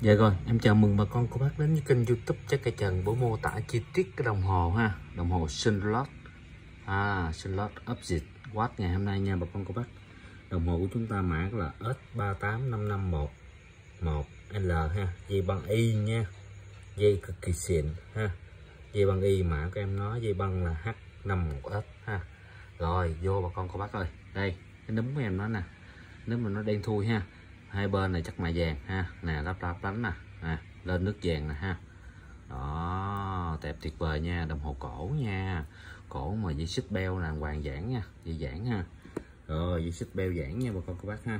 Dạ rồi, em chào mừng bà con cô bác đến với kênh youtube Chắc Cây Trần. Bố mô tả chi tiết cái đồng hồ ha. Đồng hồ Sunlot À, Sunlot Update Watt ngày hôm nay nha bà con cô bác. Đồng hồ của chúng ta mã là S38551 1L ha. Dây băng Y nha. Dây cực kỳ xịn ha. Dây băng Y mã của em nói dây băng là H51S ha. Rồi, vô bà con cô bác ơi. Đây, cái núm của em nó nè. Núm mà nó đen thui ha hai bên này chắc mạ vàng ha. Nè lắp lắp lánh nè. À, lên nước vàng nè ha. Đó đẹp tuyệt vời nha đồng hồ cổ nha. Cổ mà dây xích beo là hoàng giản nha dây giản ha. Rồi dây xích beo giản nha bà con cô bác ha.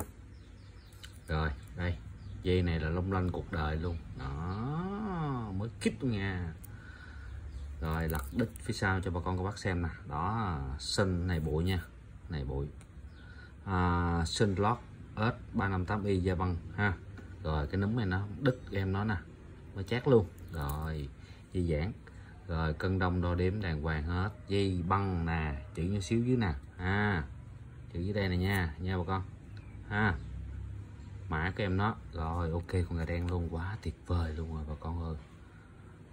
Rồi đây dây này là long lanh cuộc đời luôn. Đó mới kích nha. Rồi lật đít phía sau cho bà con cô bác xem nè. Đó sân này bụi nha này bụi. À, sân lót S358i da băng, ha. Rồi, cái núm này nó, đứt em nó nè. Nó chát luôn. Rồi dây giãn rồi, cân đông đo đếm đàng hoàng hết. Dây băng nè, chữ nhỏ xíu dưới nè, ha. Chữ dưới đây này nha nha bà con, ha. Mã của em nó. Rồi, ok, con gà đen luôn. Quá tuyệt vời luôn rồi bà con ơi.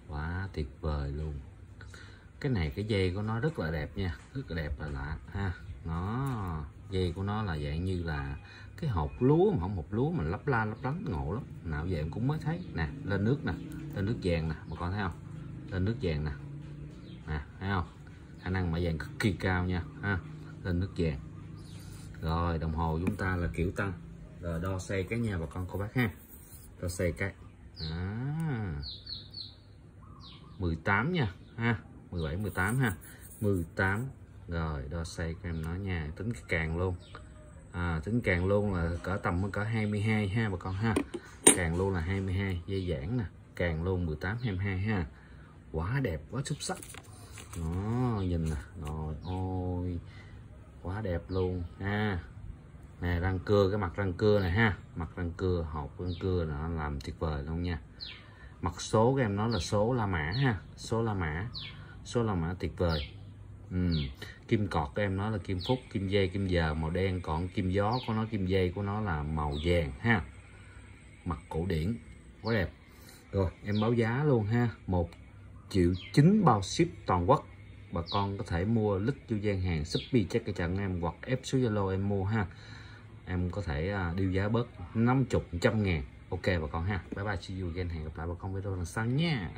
Quá tuyệt vời luôn. Cái này, cái dây của nó rất là đẹp nha. Rất là đẹp là lạ, ha. Nó dây của nó là dạng như là cái hộp lúa mà không hộp lúa mà lấp la lấp lánh ngộ lắm. Nào giờ em cũng mới thấy. Nè lên nước nè lên nước vàng nè bà con thấy không? Lên nước vàng nè. Nè thấy không? Khả năng mạ vàng cực kỳ cao nha ha. Lên nước vàng. Rồi đồng hồ chúng ta là kiểu tăng. Rồi đo xe cái nhà bà con cô bác ha. Đo xe cái. À, 18 nha ha. 17 18 ha. 18 rồi đo xây các em nói nha. Tính cái càng luôn. À, tính càng luôn là cỡ tầm cỡ 22 ha bà con ha. Càng luôn là 22 dây giãn nè. Càng luôn 18 22 ha. Quá đẹp quá xuất sắc. Đó nhìn nè. Rồi ôi quá đẹp luôn. Ha. Nè răng cưa cái mặt răng cưa này ha. Mặt răng cưa hộp răng cưa nó làm tuyệt vời luôn nha. Mặt số các em nó là số La Mã ha. Số La Mã. Số La Mã tuyệt vời. Ừ kim cọt của em nó là kim phúc kim dây kim giờ màu đen còn kim gió của nó kim dây của nó là màu vàng ha. Mặt cổ điển quá đẹp. Rồi em báo giá luôn ha. Một triệu chín bao ship toàn quốc. Bà con có thể mua lít vô gian hàng Shopee chắc cái trận em hoặc ép số Zalo em mua ha. Em có thể à, giá bớt 50 trăm ngàn. Ok bà con ha. Bye bye see you again. Hẹn gặp lại bà con video lần sau nha.